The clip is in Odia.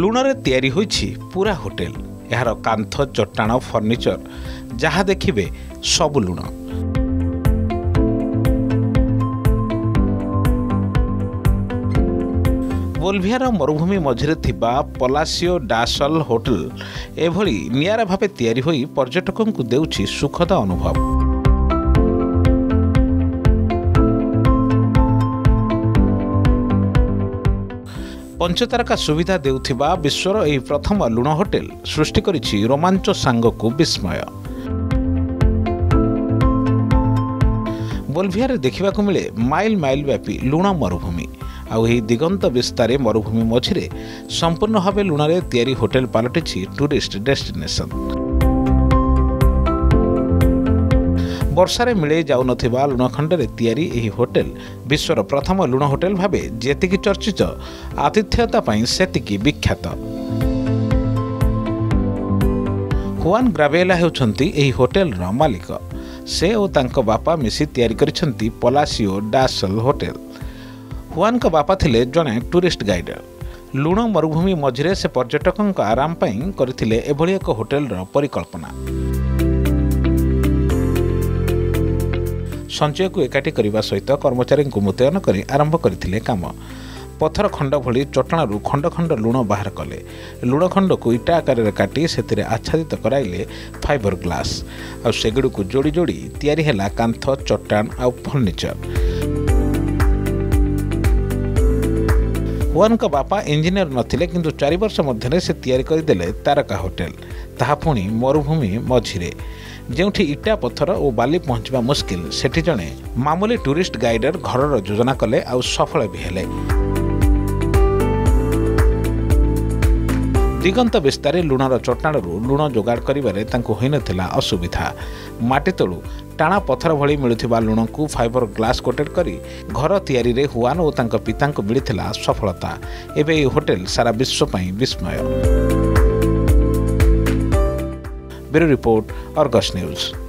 ଲୁଣରେ ତିଆରି ହୋଇଛି ପୁରା ହୋଟେଲ। ଏହାର କାନ୍ଥ ଚଟାଣ ଫର୍ଣ୍ଣିଚର ଯାହା ଦେଖିବେ ସବୁ ଲୁଣ। ବୋଲଭିଆର ମରୁଭୂମି ମଝିରେ ଥିବା ପଲାସିଓ ଡାସଲ ହୋଟେଲ ଏଭଳି ନିଆରା ଭାବେ ତିଆରି ହୋଇ ପର୍ଯ୍ୟଟକଙ୍କୁ ଦେଉଛି ସୁଖଦ ଅନୁଭବ। ପଞ୍ଚତାରକା ସୁବିଧା ଦେଉଥିବା ବିଶ୍ୱର ଏହି ପ୍ରଥମ ଲୁଣ ହୋଟେଲ ସୃଷ୍ଟି କରିଛି ରୋମାଞ୍ଚ ସାଙ୍ଗକୁ ବିସ୍ମୟ। ବୋଲଭିଆରେ ଦେଖିବାକୁ ମିଳେ ମାଇଲ ମାଇଲ ବ୍ୟାପୀ ଲୁଣ ମରୁଭୂମି। ଆଉ ଏହି ଦିଗନ୍ତ ବିସ୍ତାରେ ମରୁଭୂମି ମଝିରେ ସମ୍ପୂର୍ଣ୍ଣ ଭାବେ ଲୁଣରେ ତିଆରି ହୋଟେଲ ପାଲଟିଛି ଟୁରିଷ୍ଟ ଡେଷ୍ଟିନେସନ୍ ବର୍ଷାରେ ମିଳେଇ ଯାଉନଥିବା ଲୁଣଖଣ୍ଡରେ ତିଆରି ଏହି ହୋଟେଲ ବିଶ୍ୱର ପ୍ରଥମ ଲୁଣ ହୋଟେଲ ଭାବେ ଯେତିକି ଚର୍ଚ୍ଚିତ ଆତିଥ୍ୟତା ପାଇଁ ସେତିକି ବିଖ୍ୟାତ। ହୁଆନ ଗ୍ରାବେଲା ହେଉଛନ୍ତି ଏହି ହୋଟେଲର ମାଲିକ। ସେ ଓ ତାଙ୍କ ବାପା ମିଶି ତିଆରି କରିଛନ୍ତି ପଲାସିଓ ଡାସଲ ହୋଟେଲ। ହୁଆନଙ୍କ ବାପା ଥିଲେ ଜଣେ ଟୁରିଷ୍ଟ ଗାଇଡର ଲୁଣ ମରୁଭୂମି ମଝିରେ ସେ ପର୍ଯ୍ୟଟକଙ୍କ ଆରାମ ପାଇଁ କରିଥିଲେ ଏଭଳି ଏକ ହୋଟେଲର ପରିକଳ୍ପନା। ସଞ୍ଚୟକୁ ଏକାଠି କରିବା ସହିତ କର୍ମଚାରୀଙ୍କୁ ମୁତୟନ କରି ଆରମ୍ଭ କରିଥିଲେ କାମ। ପଥର ଖଣ୍ଡ ଭଳି ଚଟାଣରୁ ଖଣ୍ଡ ଖଣ୍ଡ ଲୁଣ ବାହାର କଲେ। ଲୁଣ ଖଣ୍ଡକୁ ଇଟା ଆକାରରେ କାଟି ସେଥିରେ ଆଚ୍ଛାଦିତ କରାଇଲେ ଫାଇବର ଗ୍ଲାସ୍ ଆଉ ସେଗୁଡ଼ିକୁ ଯୋଡ଼ି ଯୋଡ଼ି ତିଆରି ହେଲା କାନ୍ଥ ଚଟାଣ ଆଉ ଫର୍ଣ୍ଣିଚର। ହୁଆନଙ୍କ ବାପା ଇଞ୍ଜିନିୟର ନଥିଲେ କିନ୍ତୁ ଚାରି ବର୍ଷ ମଧ୍ୟରେ ସେ ତିଆରି କରିଦେଲେ ତାରକା ହୋଟେଲ। ତାହା ପୁଣି ମରୁଭୂମି ମଝିରେ। ଯେଉଁଠି ଇଟା ପଥର ଓ ବାଲି ପହଞ୍ଚିବା ମୁସ୍କିଲ ସେଠି ଜଣେ ମାମୁଲି ଟୁରିଷ୍ଟ ଗାଇଡର ଘରର ଯୋଜନା କଲେ ଆଉ ସଫଳ ବି ହେଲେ। ଦିଗନ୍ତ ବିସ୍ତାରେ ଲୁଣର ଚଟାଣରୁ ଲୁଣ ଯୋଗାଡ଼ କରିବାରେ ତାଙ୍କୁ ହୋଇନଥିଲା ଅସୁବିଧା। ମାଟି ତଳୁ ଟାଣା ପଥର ଭଳି ମିଳୁଥିବା ଲୁଣକୁ ଫାଇବର ଗ୍ଲାସ୍ କୋଟେଡ୍ କରି ଘର ତିଆରିରେ ହୁଆନ ଓ ତାଙ୍କ ପିତାଙ୍କୁ ମିଳିଥିଲା ସଫଳତା। ଏବେ ଏହି ହୋଟେଲ ସାରା ବିଶ୍ୱ ପାଇଁ ବିସ୍ମୟ। Report Argus news.